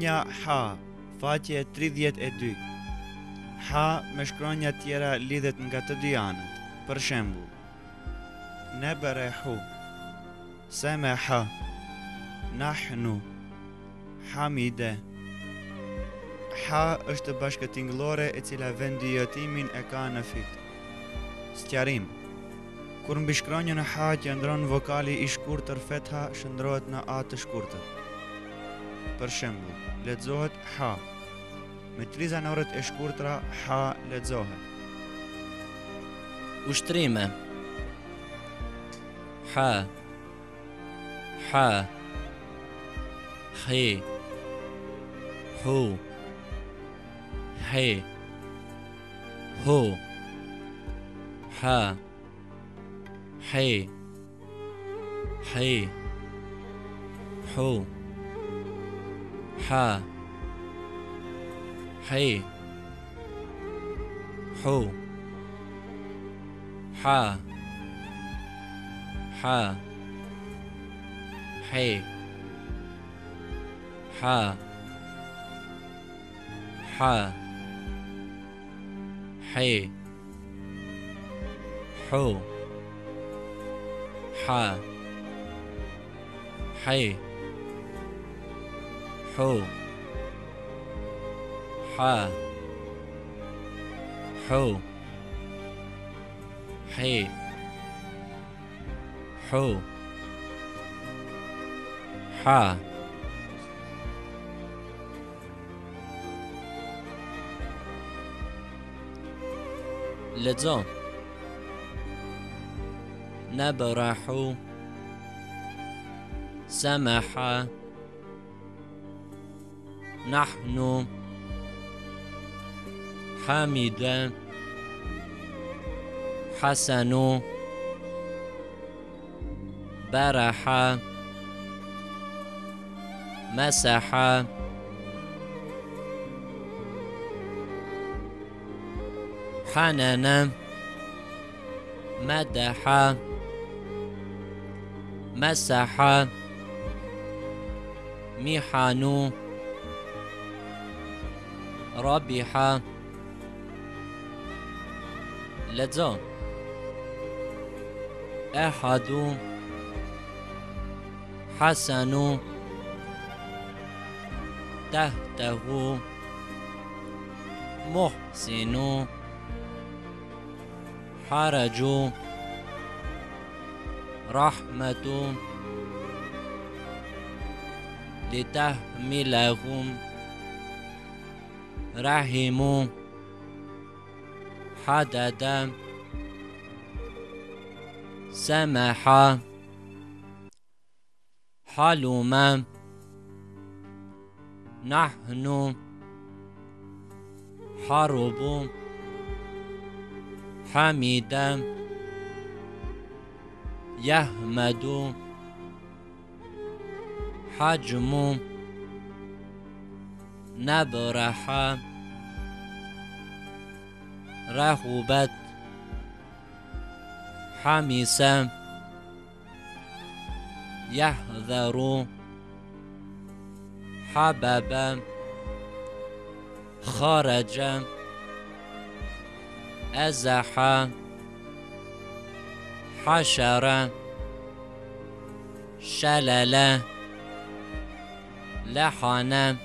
Shkronja H, faqe 32. H me shkronja tjera lidhet nga të dy anët. Për shembull, ne berehu, semeha, nahnu, hamide. Ha është bashkëtingëllore e cila vendijotimin e ka në fit. Sqarim. Kur mbi shkronjën ha qëndron vokali i shkurtër fetha shndrohet në a të shkurtër. Për shembull, lexohet ha. Me tri zanore e shkurtra ha lexohet. Ushtrime Ha Ha He Hu He Hu Ha He He Hu Ha He Hu Ha Ha Hey Ha Ha Hey Hu Ha Hey حو حا حو حي حو حا لزون نبرح. سمح سمح. نحن حمد حسن برح مسح حنن مدح مسح محن ربح. لزوم أحد. حسن. تحته محسن. حرج. رحمة. لتحملهم رحم حدد. سمح. حلم. نحن. حرب. حمد يحمد. حجم. نبرح رهبت حمس يحذر حبب خرج أزح حشر شلل لحن